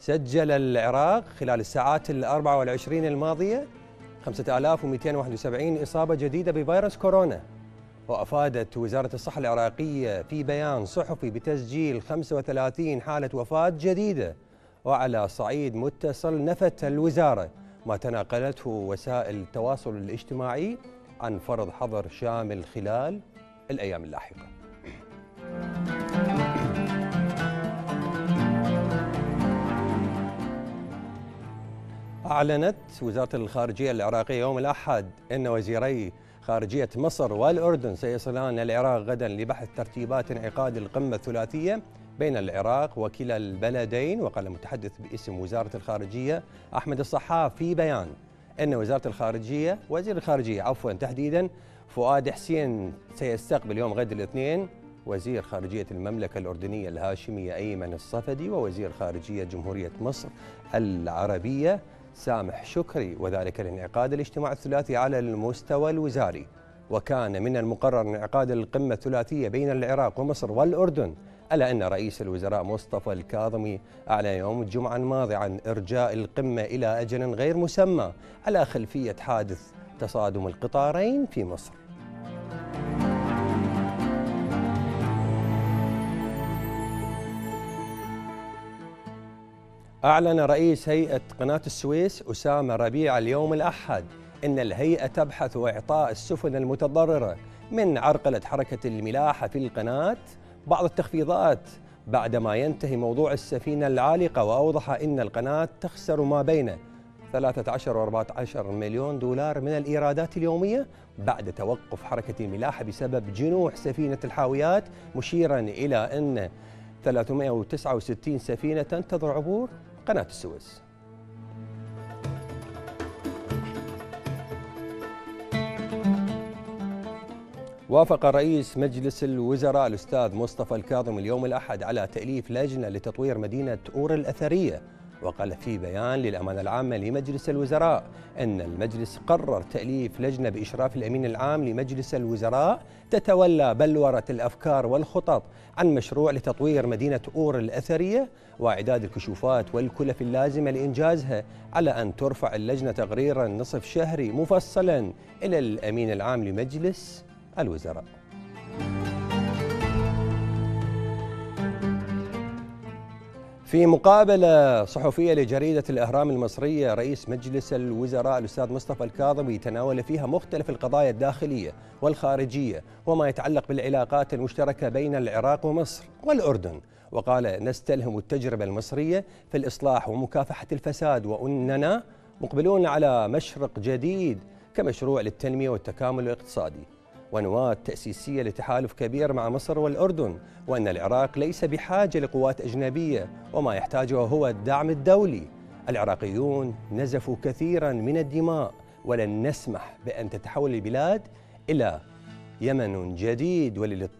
سجل العراق خلال الساعات ال 24 الماضية 5271 إصابة جديدة بفيروس كورونا. وأفادت وزارة الصحة العراقية في بيان صحفي بتسجيل 35 حالة وفاة جديدة. وعلى صعيد متصل نفت الوزارة ما تناقلته وسائل التواصل الاجتماعي عن فرض حظر شامل خلال الأيام اللاحقة. أعلنت وزارة الخارجية العراقية يوم الأحد أن وزيري خارجية مصر والأردن سيصلان العراق غدا لبحث ترتيبات انعقاد القمة الثلاثية بين العراق وكلا البلدين وقال المتحدث باسم وزارة الخارجية أحمد الصحاف في بيان أن وزارة الخارجية وزير الخارجية عفوا تحديدا فؤاد حسين سيستقبل يوم غد الاثنين وزير خارجية المملكة الأردنية الهاشمية أيمن الصفدي ووزير خارجية جمهورية مصر العربية سامح شكري وذلك لانعقاد الاجتماع الثلاثي على المستوى الوزاري. وكان من المقرر انعقاد القمة الثلاثية بين العراق ومصر والأردن ألا أن رئيس الوزراء مصطفى الكاظمي أعلن يوم الجمعة الماضي عن إرجاء القمة إلى أجل غير مسمى على خلفية حادث تصادم القطارين في مصر. أعلن رئيس هيئة قناة السويس أسامة ربيع اليوم الأحد أن الهيئة تبحث إعطاء السفن المتضررة من عرقلة حركة الملاحة في القناة. بعض التخفيضات بعدما ينتهي موضوع السفينة العالقة وأوضح أن القناة تخسر ما بين 13 و 14 مليون دولار من الإيرادات اليومية بعد توقف حركة الملاحة بسبب جنوح سفينة الحاويات مشيرا إلى أن 369 سفينة تنتظر عبور. قناة السويس. وافق رئيس مجلس الوزراء الأستاذ مصطفى الكاظم اليوم الأحد على تأليف لجنة لتطوير مدينة أور الأثرية. وقال في بيان للأمانة العامة لمجلس الوزراء أن المجلس قرر تأليف لجنة بإشراف الأمين العام لمجلس الوزراء تتولى بلورة الأفكار والخطط عن مشروع لتطوير مدينة أور الأثرية وإعداد الكشوفات والكلف اللازمة لإنجازها على أن ترفع اللجنة تقريرا نصف شهري مفصلا إلى الأمين العام لمجلس الوزراء. في مقابلة صحفية لجريدة الأهرام المصرية رئيس مجلس الوزراء الأستاذ مصطفى الكاظمي تناول فيها مختلف القضايا الداخلية والخارجية وما يتعلق بالعلاقات المشتركة بين العراق ومصر والأردن. وقال نستلهم التجربة المصرية في الإصلاح ومكافحة الفساد وأننا مقبلون على مشرق جديد كمشروع للتنمية والتكامل الاقتصادي. ونواة تأسيسية لتحالف كبير مع مصر والأردن وأن العراق ليس بحاجة لقوات أجنبية وما يحتاجه هو الدعم الدولي. العراقيون نزفوا كثيرا من الدماء ولن نسمح بأن تتحول البلاد إلى يمن جديد وللاضطراب.